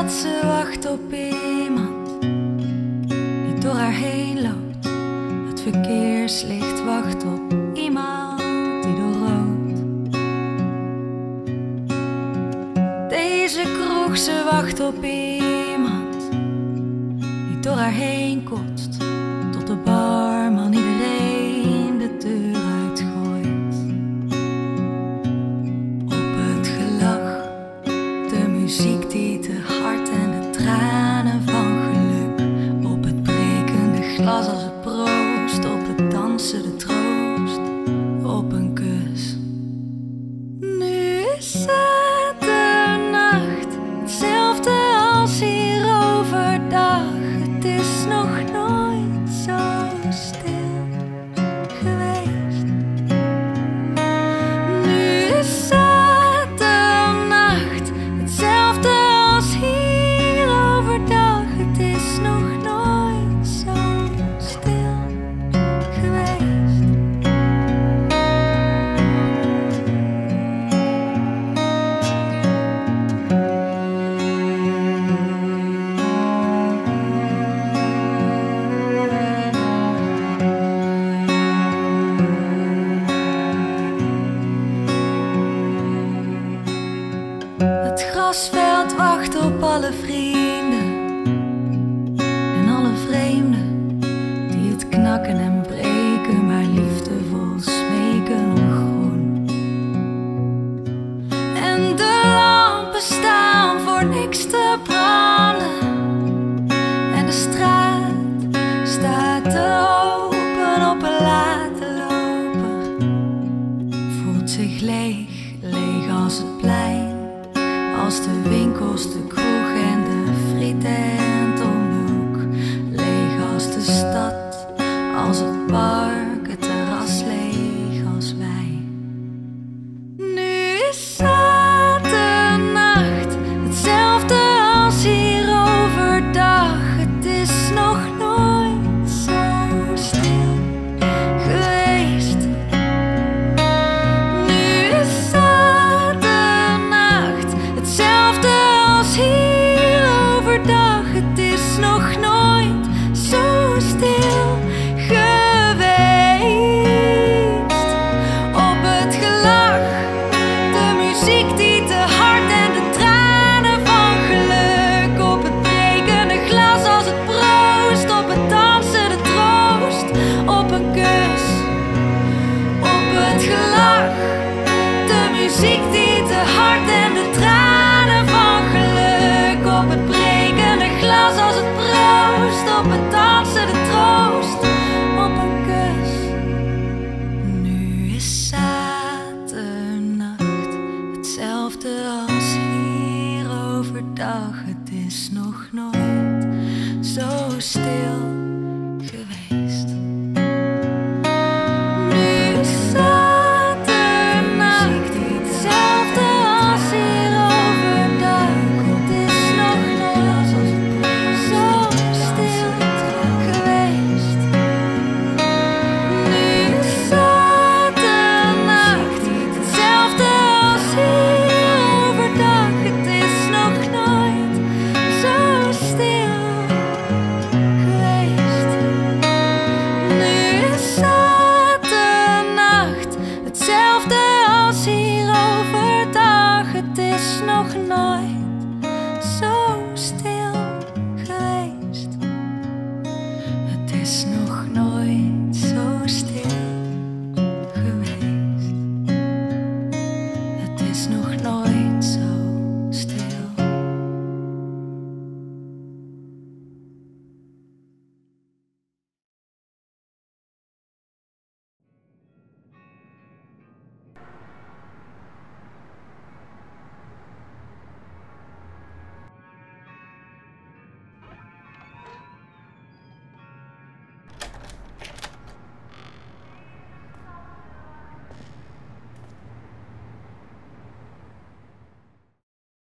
dat ze wacht op iemand die door haar heen loopt. Het verkeerslicht wacht op iemand die doorroodt. Deze kroeg, ze wacht op iemand die door haar heen komt. listen. grasveld wacht op alle vrienden en alle vreemden die het knakken en breken, maar liefdevol smeken om groen. En de lampen staan voor niks te branden en de straat staat te open op een late loper, voelt zich leeg, leeg als het plein. Als de winkels, de kroeg en de friet en de hoek Leeg als de stad, als het park. cause those